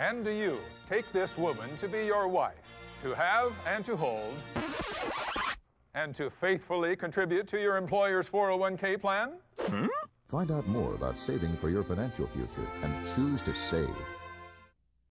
And do you take this woman to be your wife, to have and to hold, and to faithfully contribute to your employer's 401k plan? Hmm? Find out more about saving for your financial future and choose to save